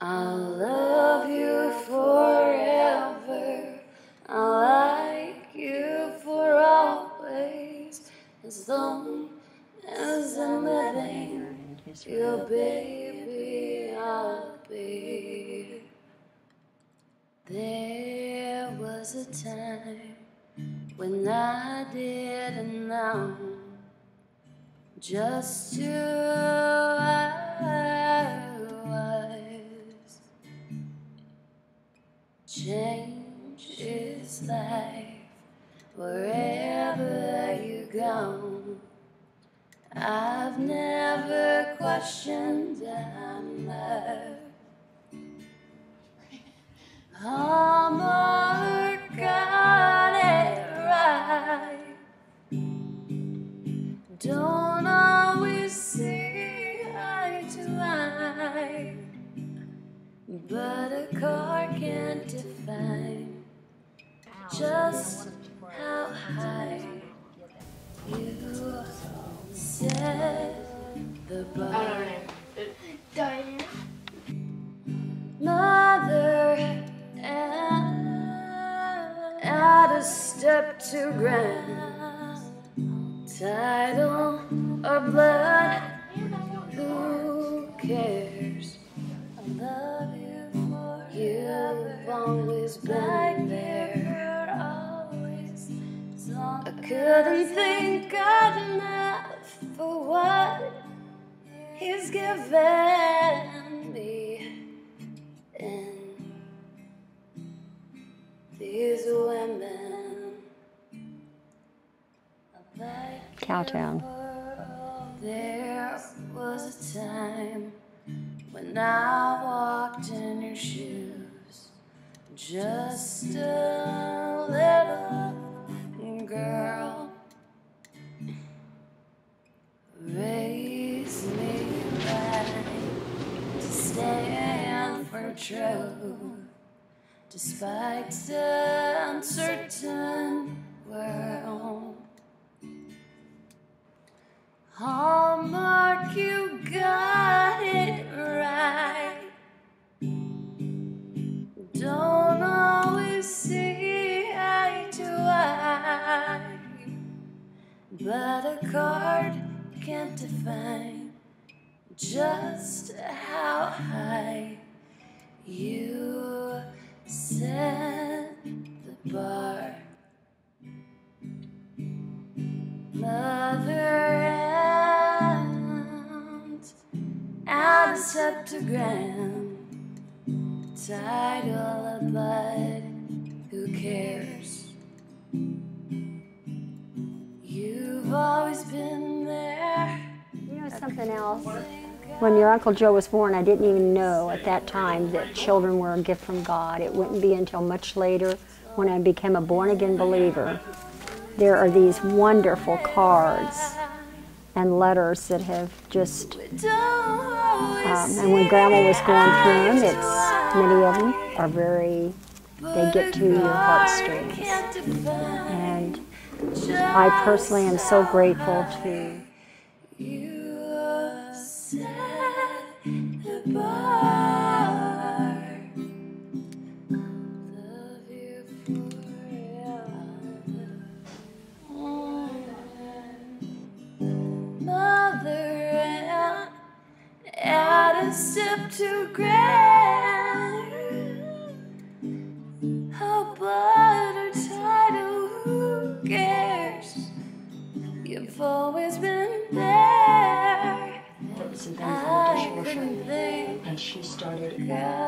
I'll love you forever. I'll like you for always. As long as I'm living, your baby I'll be. There was a time when I didn't know just who I Change is life wherever you go. I've never questioned I'm loved. But a car can't define just how high you set the bar. Mother and add a step to grand title or blood. Who cares? I love always there. Always. I couldn't think enough for what he's given me. And these women like Cowtown. there was a time when I walked in your shoes, just a little girl. Raised me right to stand for truth, despite the uncertain world. Hallmark, but a card can't define just how high you set the bar. Mother and a septagram, title of blood, who cares? Always been there. You know something else? When your Uncle Joe was born, I didn't even know at that time that children were a gift from God. It wouldn't be until much later when I became a born again believer. There are these wonderful cards and letters that have just, um, and when Grandma was going through them, it's, many of them are very, they get to your heartstrings. And I personally am so grateful to You set the she started God